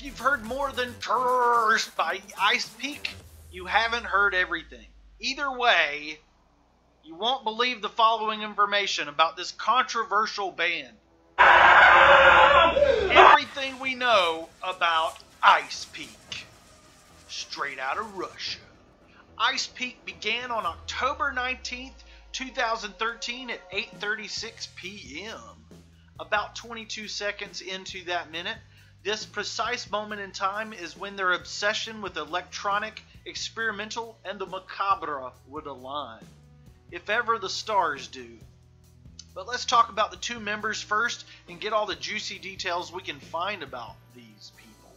if you've heard more than Cursed by Ice Peak, you haven't heard everything. Either way, you won't believe the following information about this controversial band. Everything we know about Ice Peak. Straight out of Russia. Ice Peak began on October 19th, 2013 at 8:36 p.m. About 22 seconds into that minute, this precise moment in time is when their obsession with electronic, experimental, and the macabre would align. If ever the stars do. But let's talk about the two members first and get all the juicy details we can find about these people.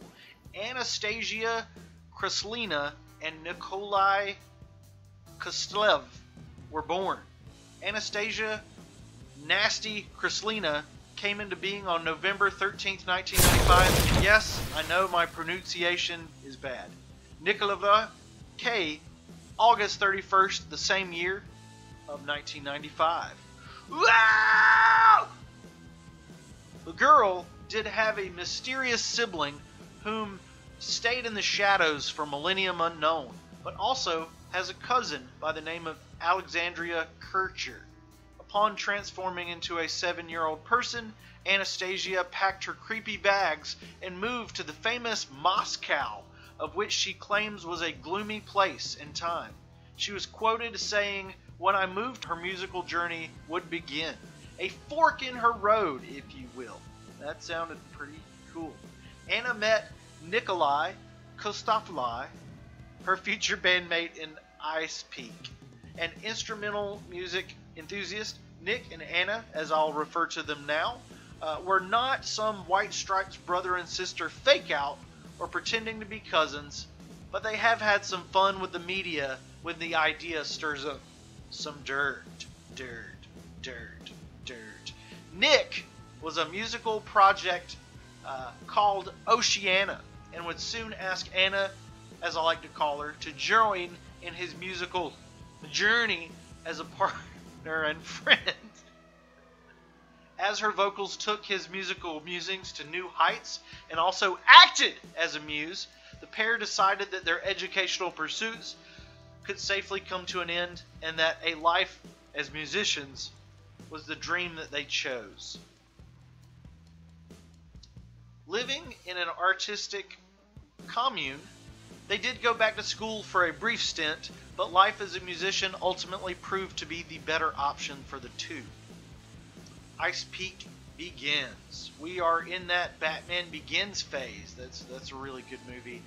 Anastasia Kreslina and Nikolai Kostlev were born. Anastasia Nasty Kreslina came into being on November 13, 1995. Yes, I know my pronunciation is bad. Nikolova K, August 31st, the same year of 1995. Wow! The girl did have a mysterious sibling whom stayed in the shadows for millennium unknown, but also has a cousin by the name of Alexandria Kircher. Upon transforming into a seven year old person, Anastasia packed her creepy bags and moved to the famous Moscow, of which she claims was a gloomy place in time. She was quoted saying, When I moved, her musical journey would begin. A fork in her road, if you will. That sounded pretty cool. Anna met Nikolai Kostofly, her future bandmate in Ice Peak. An instrumental music enthusiast, Nick and Anna, as I'll refer to them now, uh, were not some White Stripes brother and sister fake out or pretending to be cousins, but they have had some fun with the media when the idea stirs up some dirt, dirt, dirt, dirt. Nick was a musical project uh, called Oceana and would soon ask Anna, as I like to call her, to join in his musical journey as a partner and friend. As her vocals took his musical musings to new heights and also acted as a muse, the pair decided that their educational pursuits could safely come to an end and that a life as musicians was the dream that they chose. Living in an artistic commune, they did go back to school for a brief stint, but life as a musician ultimately proved to be the better option for the two. Ice Peak begins. We are in that Batman Begins phase. That's that's a really good movie.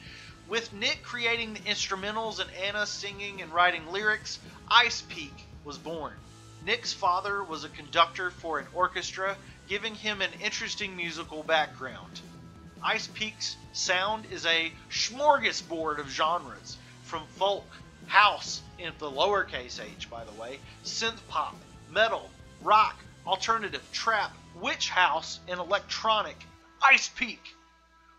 With Nick creating the instrumentals and Anna singing and writing lyrics, Ice Peak was born. Nick's father was a conductor for an orchestra, giving him an interesting musical background. Ice Peak's sound is a smorgasbord of genres, from folk, house, in the lowercase h, by the way, synth pop, metal, rock, alternative, trap, witch house, and electronic. Ice Peak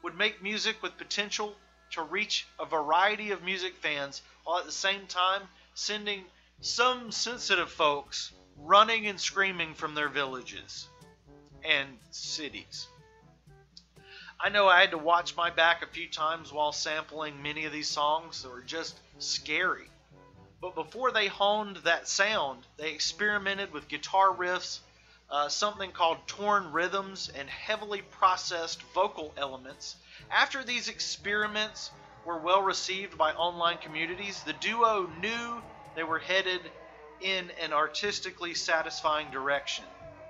would make music with potential to reach a variety of music fans while at the same time sending some sensitive folks running and screaming from their villages and cities. I know I had to watch my back a few times while sampling many of these songs that were just scary. But before they honed that sound, they experimented with guitar riffs, uh, something called torn rhythms, and heavily processed vocal elements. After these experiments were well received by online communities, the duo knew they were headed in an artistically satisfying direction,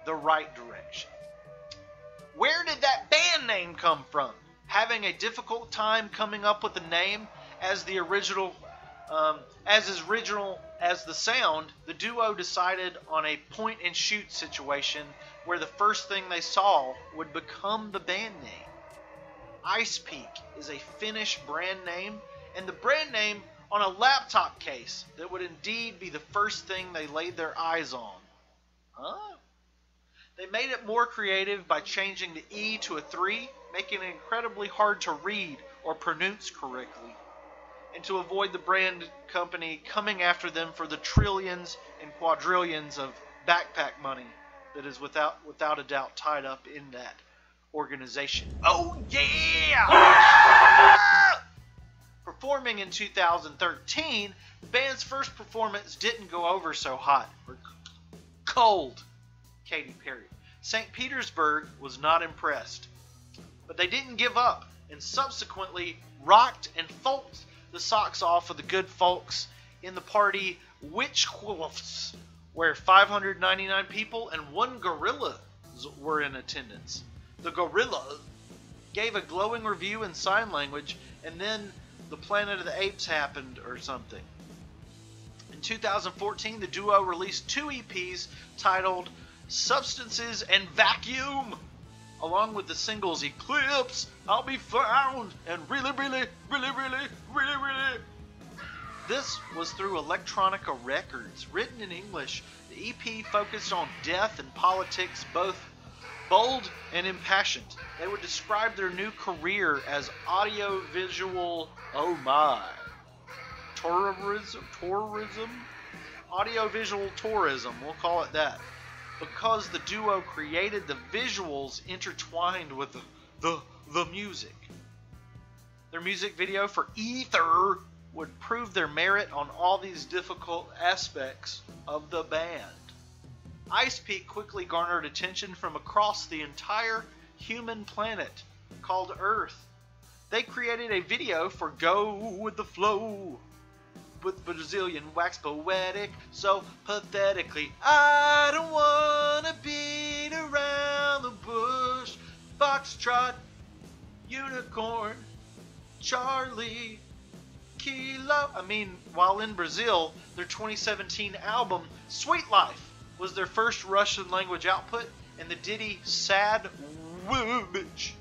the right direction. Name come from? Having a difficult time coming up with a name as the original, um, as is original as the sound, the duo decided on a point and shoot situation where the first thing they saw would become the band name. Ice Peak is a Finnish brand name, and the brand name on a laptop case that would indeed be the first thing they laid their eyes on. Huh? They made it more creative by changing the E to a 3, making it incredibly hard to read or pronounce correctly, and to avoid the brand company coming after them for the trillions and quadrillions of backpack money that is without without a doubt tied up in that organization. Oh yeah! Performing in 2013, the band's first performance didn't go over so hot or cold. Katy Perry. St. Petersburg was not impressed. But they didn't give up and subsequently rocked and folked the socks off of the good folks in the party Witchquilfs, where 599 people and one gorilla were in attendance. The gorilla gave a glowing review in sign language, and then the Planet of the Apes happened or something. In 2014, the duo released two EPs titled Substances and Vacuum, along with the singles Eclipse, I'll Be Found, and Really, Really, Really, Really, Really, Really. This was through Electronica Records, written in English. The EP focused on death and politics, both bold and impassioned. They would describe their new career as audio-visual. Oh my, tourism, tourism, audio-visual tourism. We'll call it that, because the duo created the visuals intertwined with the the, the music. Their music video for Ether would prove their merit on all these difficult aspects of the band. Ice Peak quickly garnered attention from across the entire human planet called Earth. They created a video for Go with the Flow with Brazilian wax poetic so pathetically. I don't wanna beat around the bush. Foxtrot, unicorn, Charlie, Kilo. I mean, while in Brazil, their 2017 album Sweet Life was their first Russian language output, and the ditty Sad Witch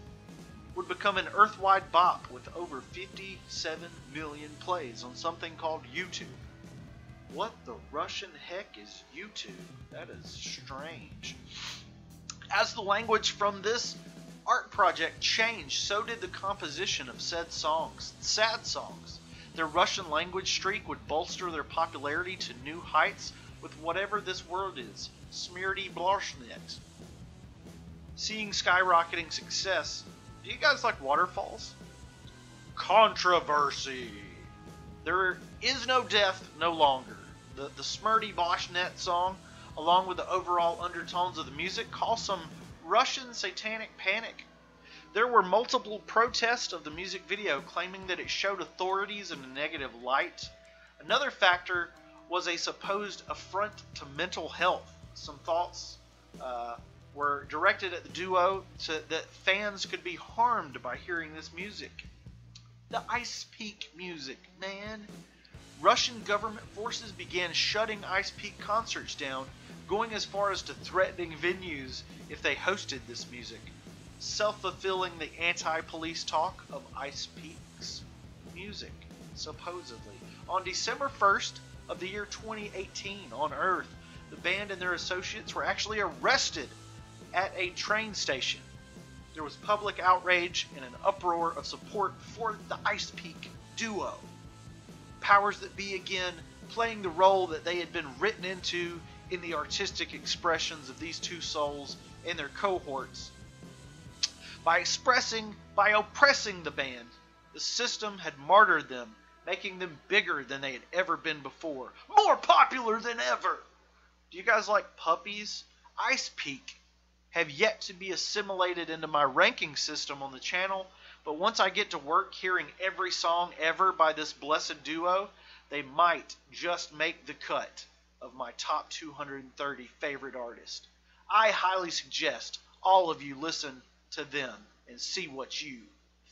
would become an earthwide bop with over 57 million plays on something called YouTube. What the Russian heck is YouTube? That is strange. As the language from this art project changed, so did the composition of said songs, sad songs. Their Russian language streak would bolster their popularity to new heights with whatever this word is, Smirty Bloshnet. Seeing skyrocketing success, do you guys like waterfalls? Controversy. There is no death no longer. The, the Smirty Bloshnet song, along with the overall undertones of the music, caused some Russian satanic panic. There were multiple protests of the music video claiming that it showed authorities in a negative light. Another factor was a supposed affront to mental health. Some thoughts uh, were directed at the duo so that fans could be harmed by hearing this music. The Ice Peak music, man. Russian government forces began shutting Ice Peak concerts down, going as far as to threatening venues if they hosted this music, self fulfilling the anti police talk of Ice Peak's music, supposedly. On December 1st, of the year 2018 on Earth, the band and their associates were actually arrested at a train station. There was public outrage and an uproar of support for the Ice Peak duo. Powers that be again playing the role that they had been written into in the artistic expressions of these two souls and their cohorts. By expressing, by oppressing the band, the system had martyred them making them bigger than they had ever been before, more popular than ever. Do you guys like puppies? Ice Peak have yet to be assimilated into my ranking system on the channel, but once I get to work hearing every song ever by this blessed duo, they might just make the cut of my top 230 favorite artists. I highly suggest all of you listen to them and see what you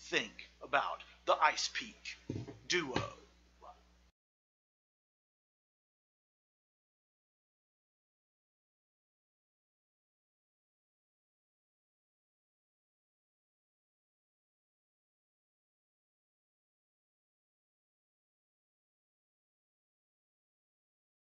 think about the Ice Peak duo.